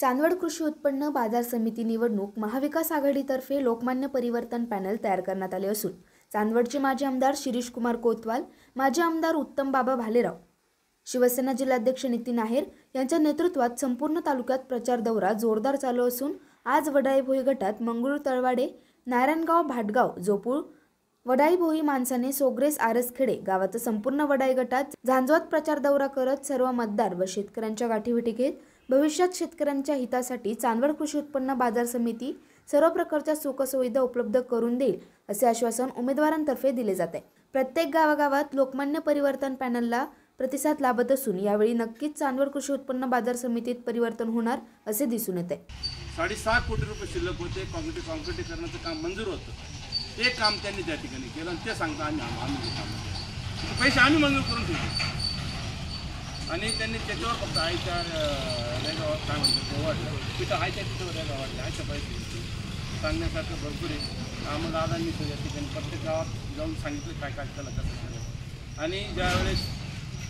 चांदवड कृषी उत्पन्न बाजार समिती निवडणूक महाविकास आघाडीतर्फे लोकमान्य परिवर्तन पॅनल तयार करण्यात आले असून चांदवडचे माजी आमदार शिरीष कुमार कोतवाल माजी आमदार उत्तम बाबा भालेराव शिवसेना जिल्हाध्यक्ष नितीन आहेर यांच्या नेतृत्वात संपूर्ण तालुक्यात प्रचार दौरा जोरदार चालू असून आज वडाई भोई गटात मंगळूर तळवाडे नारायणगाव भाटगाव जोपूळ वडाई भोई माणसाने सोग्रेस आरसखेडे गावाचा संपूर्ण वडाई गटात झांजवत प्रचार दौरा करत सर्व मतदार व शेतकऱ्यांच्या गाठीभेटी घेत भविष्यात शेतकऱ्यांच्या हितासाठी चांदवड कृषी उत्पन्न बाजार समिती सर्व प्रकारच्या सुखसुविधा उपलब्ध करून देईल असे आश्वासन उमेदवारांतर्फे दिले जाते. प्रत्येक गावागावात लोकमान्य परिवर्तन पॅनलला प्रतिसाद लाभत असून यावेळी नक्कीच चांदवड कृषी उत्पन्न बाजार समितीत परिवर्तन होणार असे दिसून येते. साडेसहा कोटी रुपये शिल्लक होते कॉन्क्रिटी कॉन्क्रिटीकरणाचं काम मंजूर होतं. ते काम त्यांनी त्या ठिकाणी केलं आणि ते सांगता आम्ही आम्ही पैसे आम्ही मंजूर करून ठेवले. आणि त्यांनी त्याच्यावर फक्त आयच्या काय म्हणतात गोवाडलं तिथं तिथं त्या तिथं रेगा गावाडल्या आहे पाहिजे सांगण्यासारखं भरपूर आहे. आम्हाला दादांनी तर या ठिकाणी प्रत्येक गावात जाऊन सांगितलं काय काय केलं कसं केलं. आणि ज्यावेळेस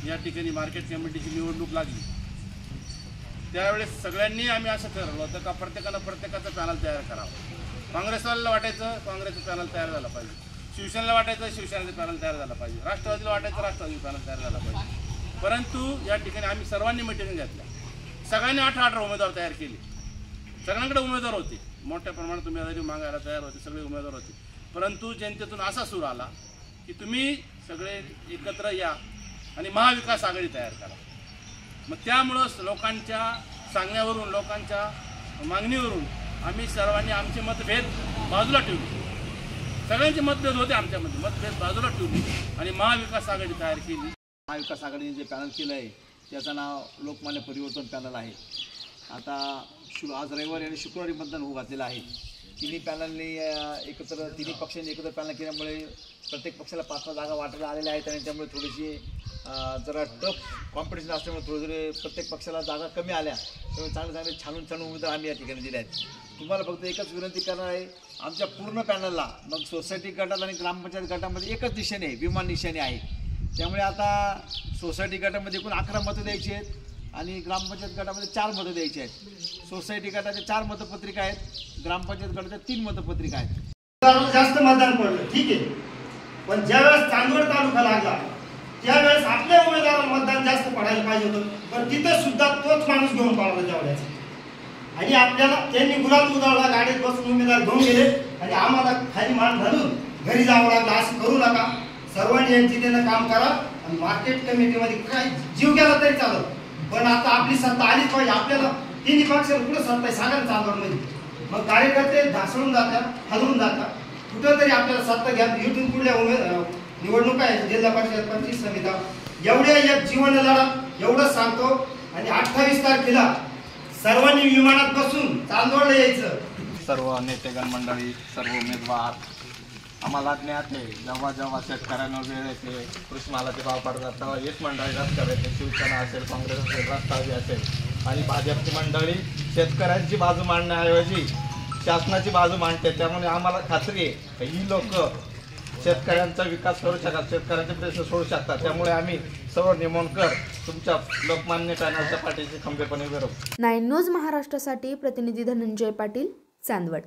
या ठिकाणी मार्केट कमिटीची निवडणूक लागली त्यावेळेस सगळ्यांनी आम्ही असं ठरवलं होतं का प्रत्येकानं प्रत्येकाचं चॅनल तयार करावं. काँग्रेसवाल्याला वाटायचं काँग्रेसचं चॅनल तयार झालं पाहिजे. शिवसेनेला वाटायचं शिवसेनेचं पॅनल तयार झालं पाहिजे. राष्ट्रवादीला वाटायचं राष्ट्रवादी पॅनल तयार झाला पाहिजे. परंतु या ठिकाणी आम्ही सर्वांनी मिटिंग घेतल्या. सगळ्यांनी अठरा अठरा उमेदवार तयार केले. सगळ्यांकडे उमेदवार होते. मोठ्या प्रमाणात उमेदवारी मागायला तयार होते सगळे उमेदवार होते. परंतु जनतेतून असा सूर आला की तुम्ही सगळे एकत्र या आणि महाविकास आघाडी तयार करा. मग त्यामुळं लोकांच्या सांगण्यावरून लोकांच्या मागणीवरून आम्ही सर्वांनी आमचे मतभेद बाजूला ठेवले. सगळ्यांचे मतभेद होते आमच्यामध्ये. मतभेद बाजूला ठेवले आणि महाविकास आघाडी तयार केली. महाविकास आघाडीने जे पॅनल केलं आहे त्याचं नाव लोकमान्य परिवर्तन पॅनल आहे. आता शु आज रविवारी आणि शुक्रवारी मतदान होऊ घातलेलं आहे. तिन्ही पॅनलने एकत्र तिन्ही पक्षांनी एकत्र पॅनल केल्यामुळे प्रत्येक पक्षाला पाच पाच जागा वाटायला आलेल्या आहेत आणि त्यामुळे थोडीशी जरा टफ कॉम्पिटिशन असल्यामुळे थोडे थोडे प्रत्येक पक्षाला जागा कमी आल्या त्यामुळे चांगले चांगले छानून छानून उमेदवार आम्ही या ठिकाणी दिले आहेत. तुम्हाला फक्त एकच विनंती करणार आहे आमच्या पूर्ण पॅनलला मग सोसायटी गटात आणि ग्रामपंचायत गटामध्ये एकच निशाणी आहे विमान निशाणी आहे. त्यामुळे आता सोसायटी गटामध्ये एकूण अकरा मतं द्यायची आहेत आणि ग्रामपंचायत गटामध्ये चार मतं द्यायची आहेत. सोसायटी गटाच्या चार मतपत्रिका आहेत ग्रामपंचायत गटाच्या तीन मतपत्रिका आहेत. जास्त मतदान पडलं ठीक आहे. पण ज्यावेळेस चांदवड तालुका लागला त्यावेळेस आपल्या उमेदवाराला मतदान जास्त पडायला पाहिजे होतं. पण तिथं सुद्धा तोच माणूस घेऊन पळाला त्यावेळेस आणि आपल्याला त्यांनी गुलाब उधळला गाडीत बसून उमेदवार घेऊन गेले. आणि आम्हाला खाली मान घालून घरी जावं लागलं असं करू नका. सर्वांनी यांची त्यानं काम करा आणि मार्केट कमिटीमध्ये काय जीव गेला तरी चालत. पण आता आपली सत्ता आलीच पाहिजे. आपल्याला तिन्ही पक्षाला कुठं सत्ता आहे सांगा ना चांदवडमध्ये. मग कार्यकर्ते ढासळून जातात हलवून जातात. कुठं तरी आपल्याला सत्ता घ्या. इथून पुढल्या उमेद निवडणुका आहेत. जिल्हा परिषद पंचवीस समिता एवढ्या या जीवन लढा. एवढंच सांगतो. आणि अठ्ठावीस तारखेला सर्वांनी विमानात बसून चांदवडला यायचं. सर्व नेतेगण मंडळी सर्व उमेदवार आम्हाला ज्ञात आहे. जेव्हा जेव्हा शेतकऱ्यांना वेळ येते कृषी ते भाव पडतात तेव्हा एक मंडळी रद्द करायचे शिवसेना असेल काँग्रेस असेल राष्ट्रवादी असेल. आणि भाजपची मंडळी शेतकऱ्यांची बाजू मांडण्याऐवजी शासनाची बाजू मांडते. त्यामुळे आम्हाला खात्री आहे ही लोक शेतकऱ्यांचा विकास करू शकतात शेतकऱ्यांचे प्रश्न सोडू शकतात. त्यामुळे आम्ही सर्व निमोणकर तुमच्या लोकमान्य पॅनलच्या पाठीचे खंबेपणे विरोध नाईन न्यूज महाराष्ट्रासाठी प्रतिनिधी धनंजय पाटील चांदवड.